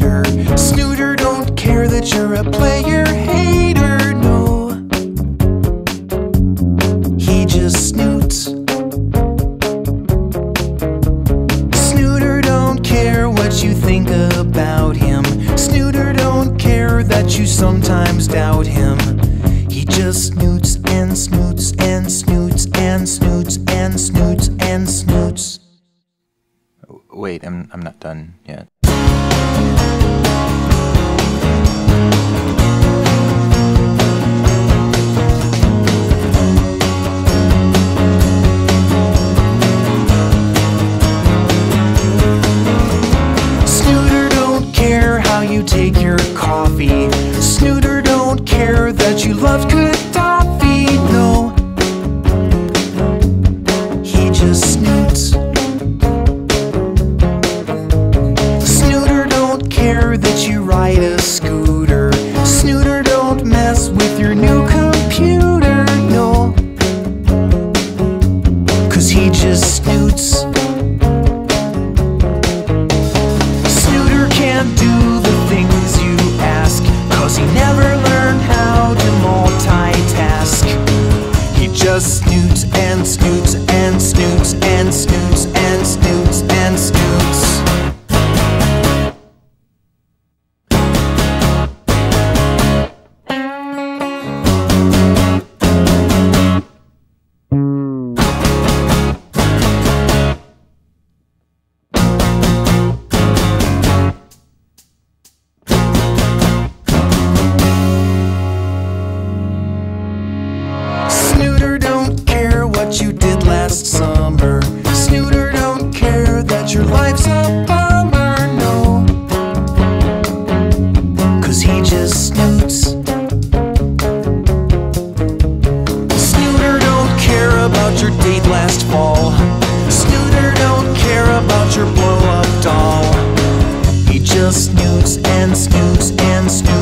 Snooter, don't care that you're a player hater, no. He just snoots. Snooter, don't care what you think about him. Snooter, don't care that you sometimes doubt him. He just snoots and snoots and snoots and snoots and snoots and snoots. Wait, I'm, I'm not done yet. You take your coffee. Snooter don't care that you love toffee. No, he just snoots. Snooter don't care that you ride a scooter. Snooter don't mess with your new computer. No, cause he just snoots. all. Snooter don't care about your blow-up doll. He just snoots and snoots and snoots.